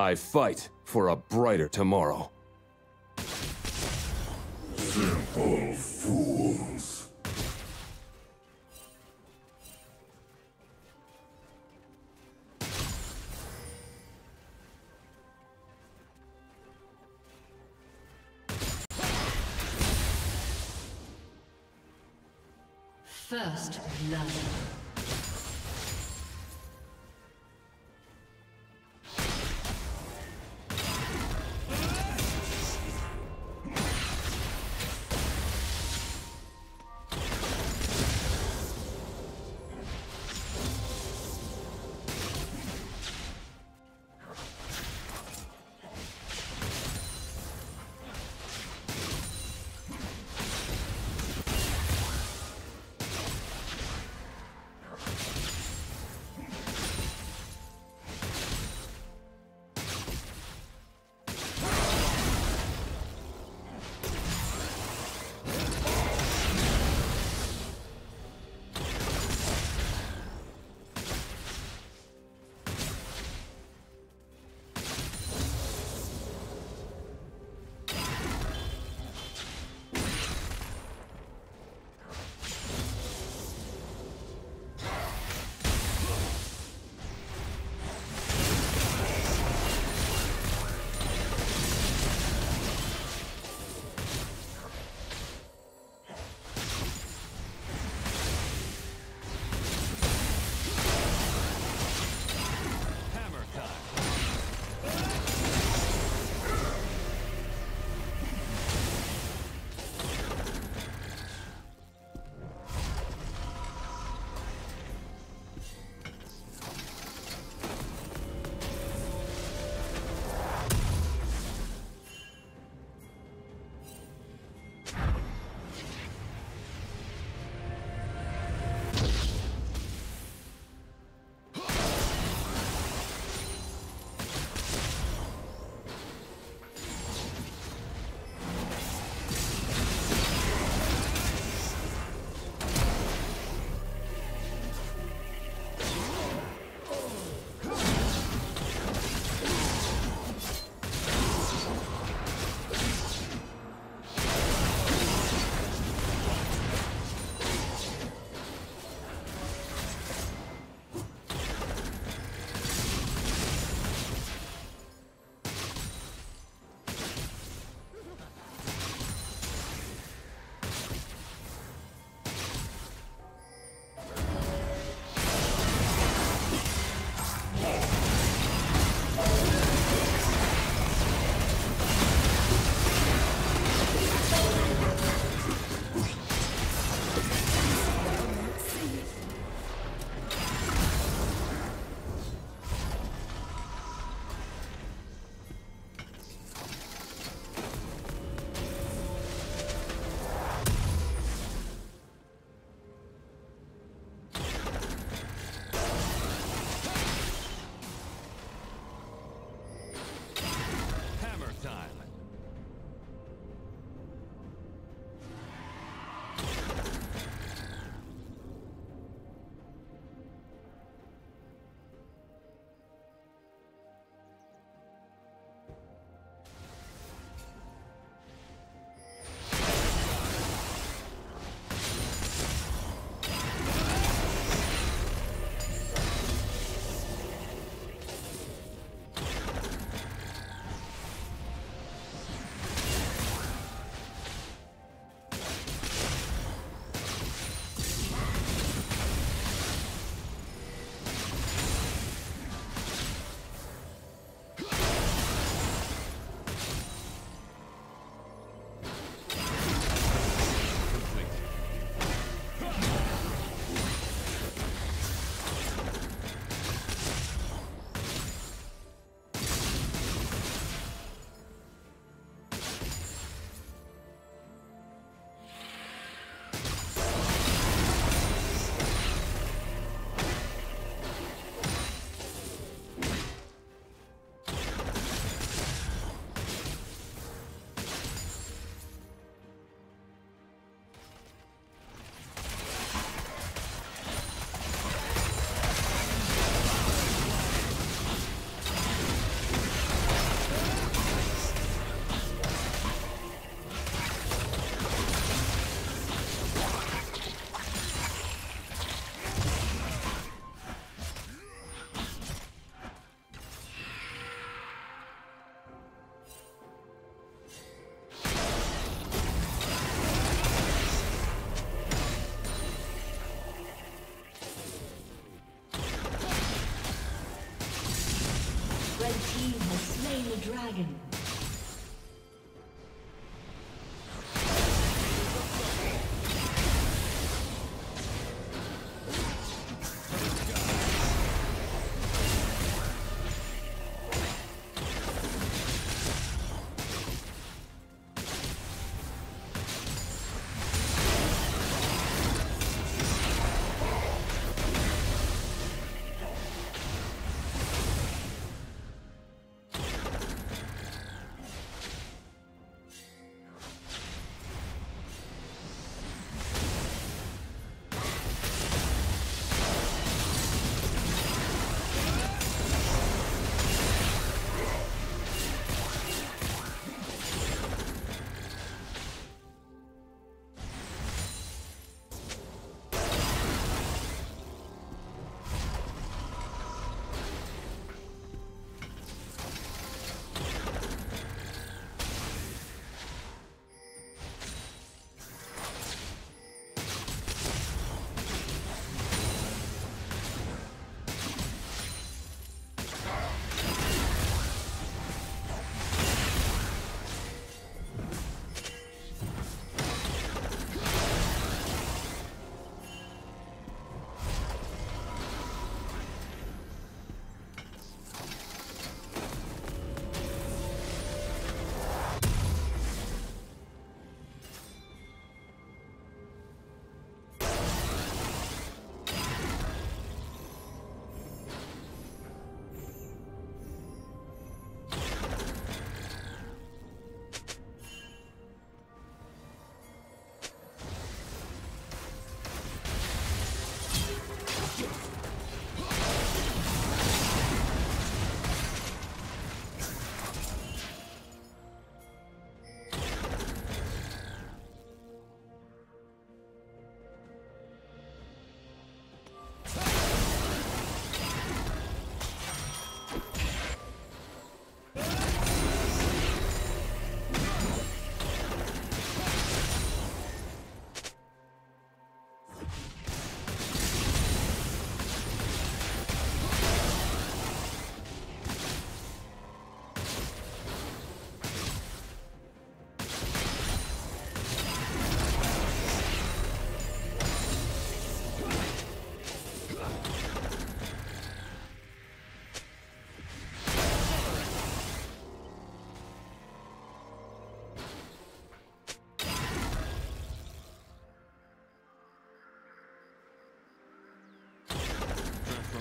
I fight for a brighter tomorrow. Simple fools. First blood.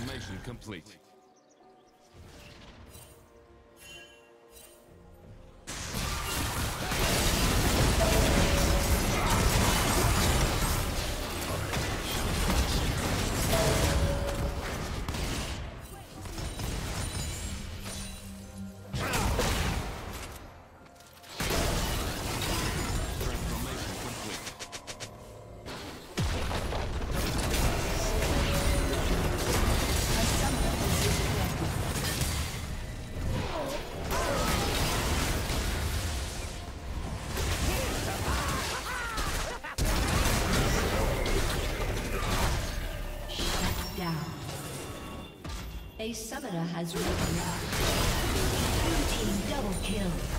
Transformation complete. A summoner has risen. Blue team double kill.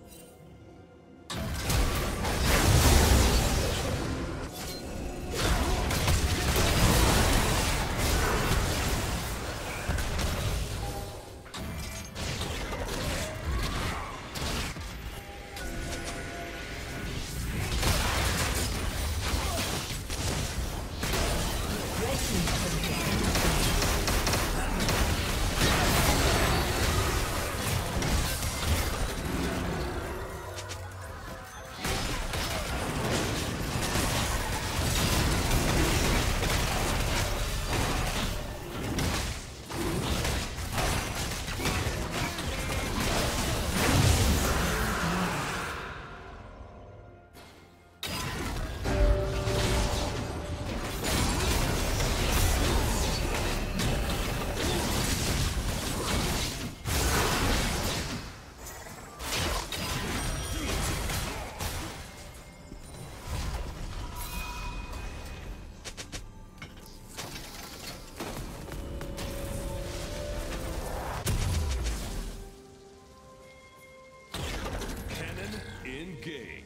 game.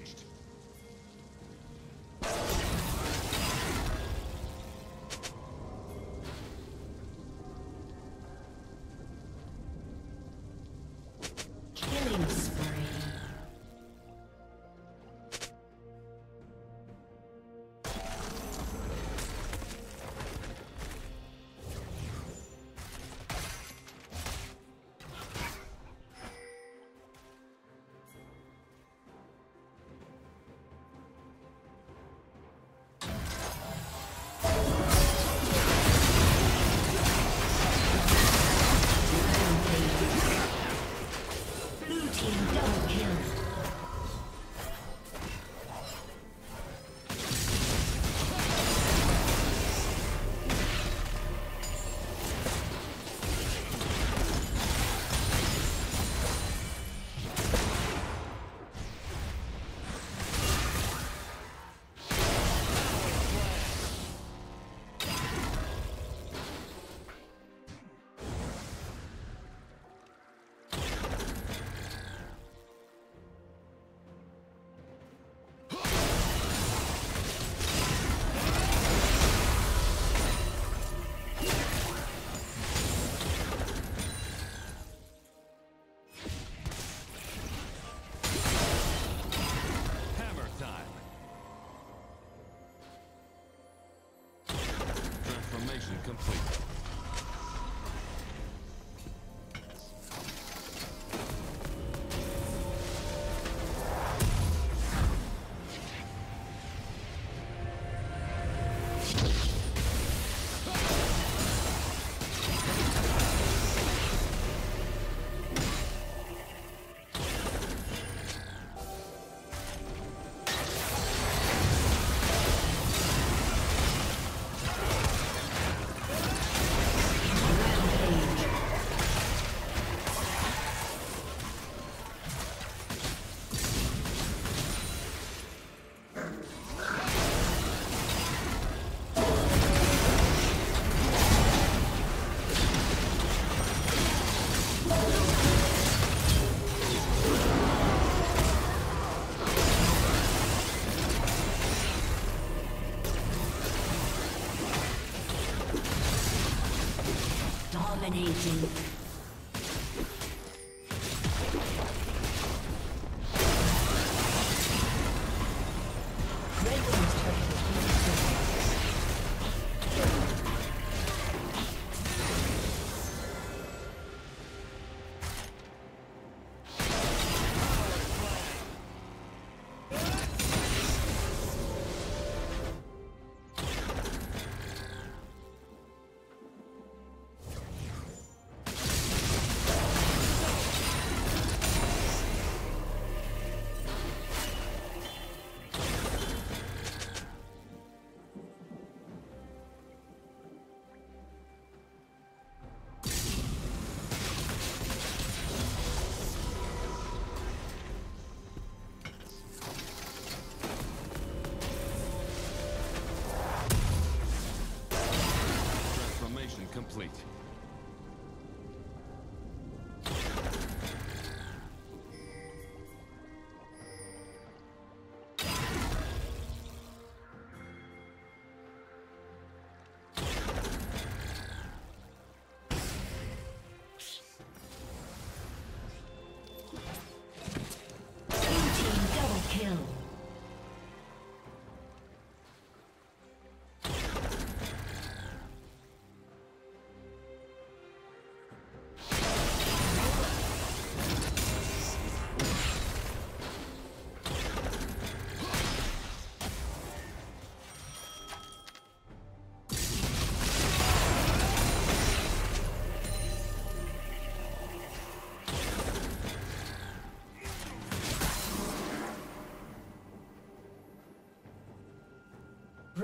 Dominating. Complete.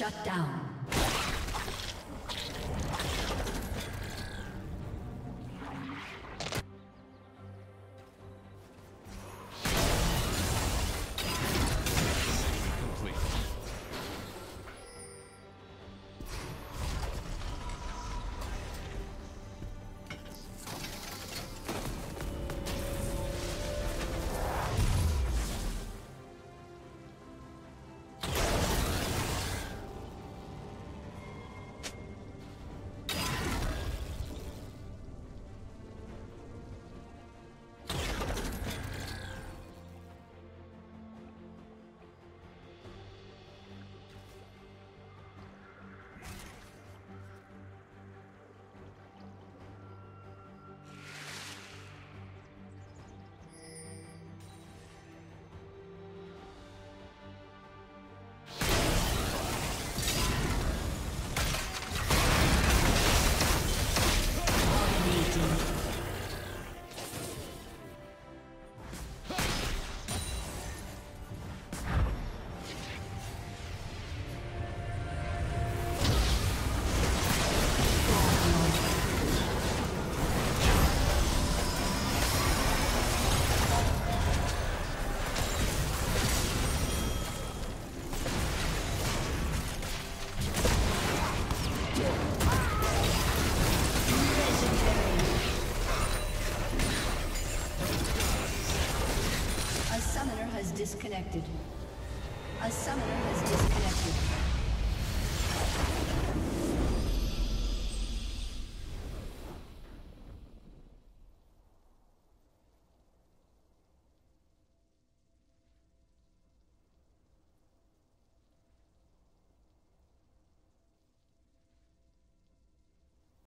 Shut down. detected. A summoner